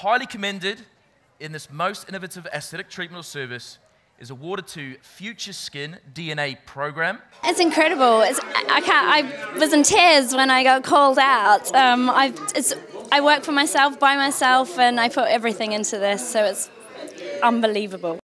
highly commended in this most innovative aesthetic treatment or service is awarded to FutureSkin DNA program. It's incredible. It's, I, can't, I was in tears when I got called out. Um, i I work for myself, by myself, and I put everything into this, so it's unbelievable.